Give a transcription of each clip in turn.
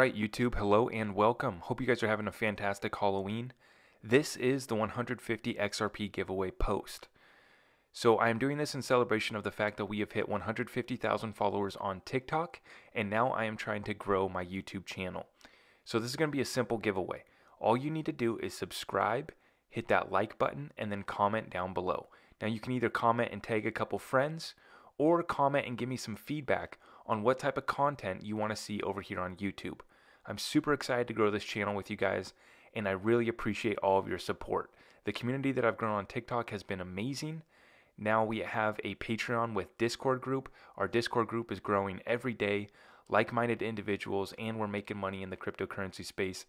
right, YouTube, hello and welcome. Hope you guys are having a fantastic Halloween. This is the 150 XRP giveaway post. So I am doing this in celebration of the fact that we have hit 150,000 followers on TikTok, and now I am trying to grow my YouTube channel. So this is going to be a simple giveaway. All you need to do is subscribe, hit that like button, and then comment down below. Now you can either comment and tag a couple friends, or comment and give me some feedback on what type of content you want to see over here on YouTube. I'm super excited to grow this channel with you guys, and I really appreciate all of your support. The community that I've grown on TikTok has been amazing. Now we have a Patreon with Discord group. Our Discord group is growing every day, like minded individuals, and we're making money in the cryptocurrency space,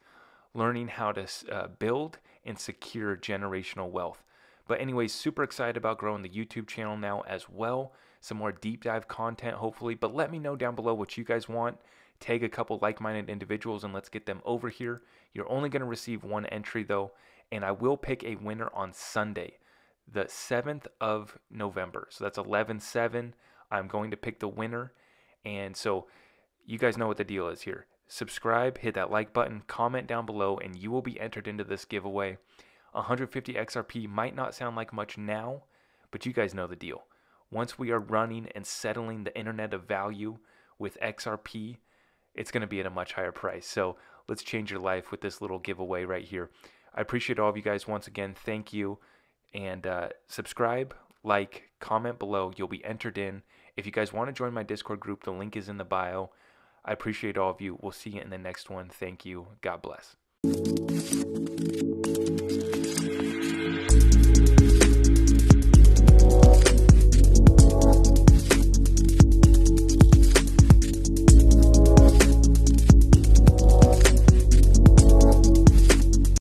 learning how to uh, build and secure generational wealth. But, anyways, super excited about growing the YouTube channel now as well. Some more deep dive content, hopefully. But let me know down below what you guys want. Tag a couple like minded individuals and let's get them over here. You're only going to receive one entry though, and I will pick a winner on Sunday, the 7th of November. So that's 11 7. I'm going to pick the winner. And so you guys know what the deal is here. Subscribe, hit that like button, comment down below, and you will be entered into this giveaway. 150 XRP might not sound like much now, but you guys know the deal. Once we are running and settling the internet of value with XRP, it's going to be at a much higher price. So let's change your life with this little giveaway right here. I appreciate all of you guys once again. Thank you. And uh, subscribe, like, comment below. You'll be entered in. If you guys want to join my Discord group, the link is in the bio. I appreciate all of you. We'll see you in the next one. Thank you. God bless.